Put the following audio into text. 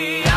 yeah.